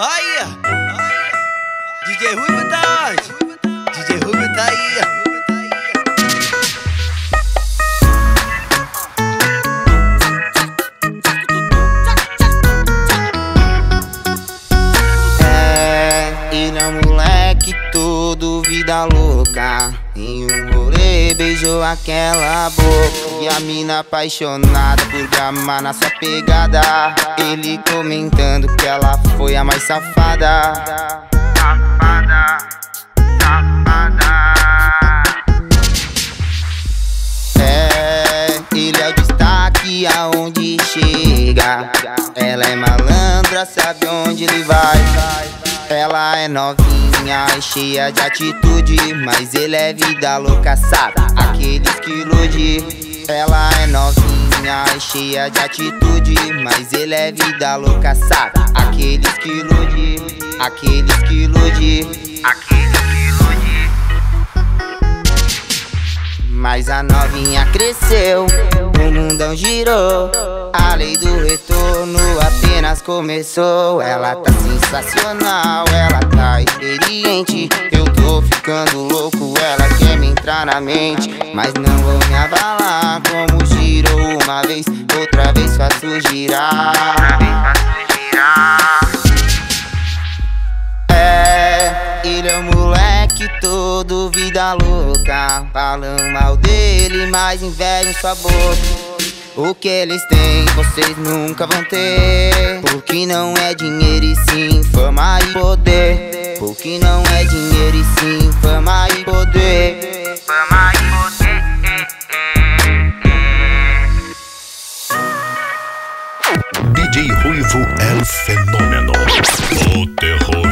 Aí, DJ Ruivo tá onde? DJ Ruivo tá aí. É, ele é moleque todo vida louca. Em um rolê beijou aquela boca. E a mina apaixonada por gamar na sua pegada. Ele comentando que ela foi a mais safada. Safada, safada. É, ele é o destaque aonde chega. Ela é malandra, sabe onde ele vai. Ela é novinha e cheia de atitude, mas ele é vida louca, sabe? Aqueles que ilude. Ela é novinha e cheia de atitude, mas ele é vida louca, sabe? Aqueles que ilude, aqueles que ilude, aqueles que ilude. Mas a novinha cresceu, o mundão girou. A lei do retorno apenas começou. Ela tá sensacional, ela tá experiente. Eu tô ficando louco, ela quer me entrar na mente. Mas não vou me abalar, como girou uma vez, outra vez faço girar. É, ele é um moleque todo vida louca. Falam mal dele, mas invejam sua boca. O que eles têm, vocês nunca vão ter. Porque não é dinheiro e sim fama e poder. Porque não é dinheiro e sim fama e poder. Fama e poder. DJ Ruivo é o fenômeno. O terror